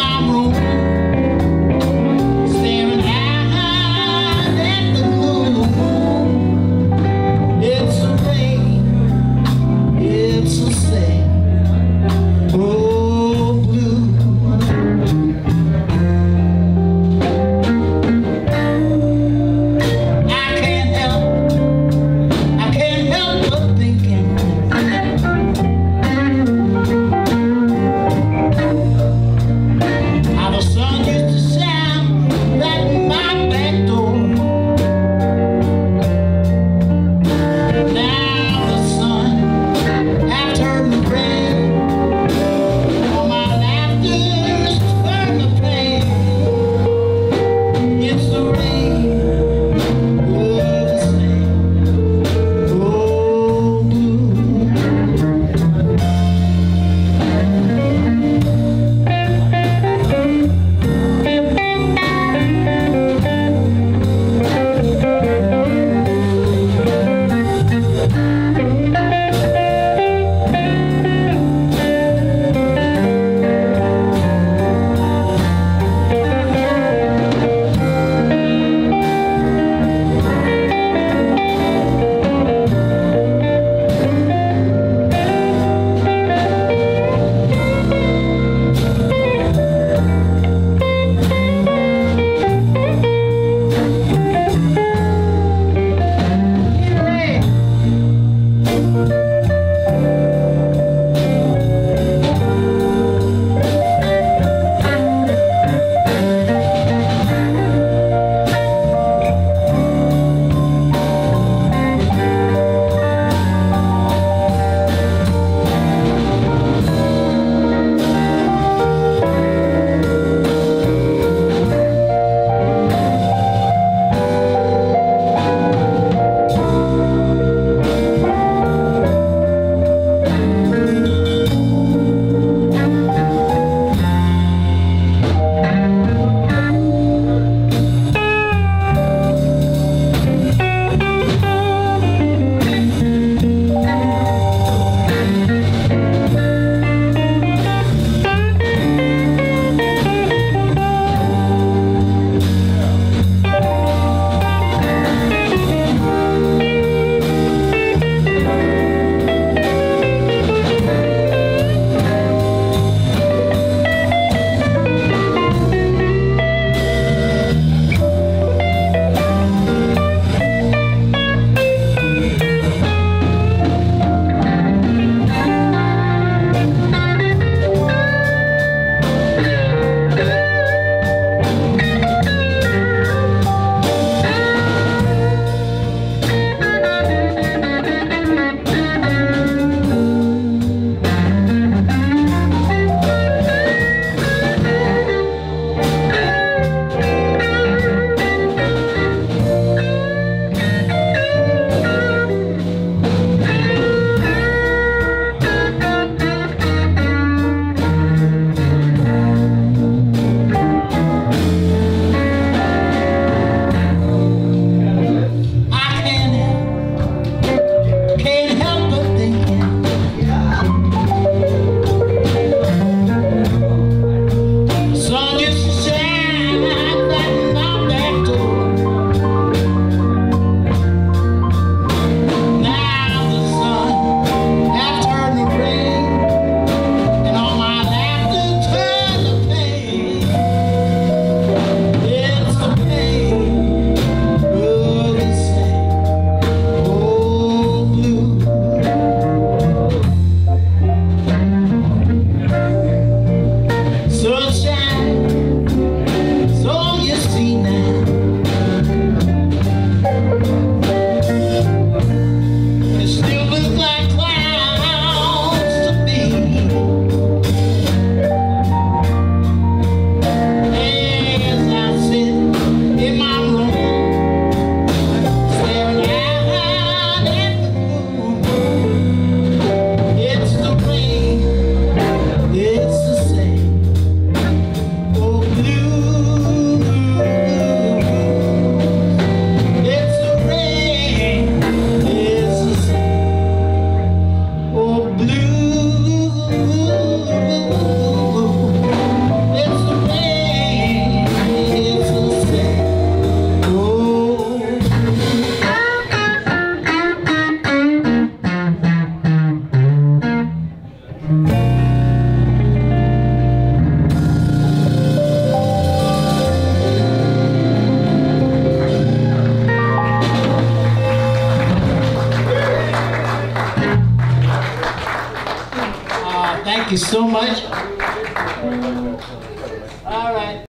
I'm. Thank you so much.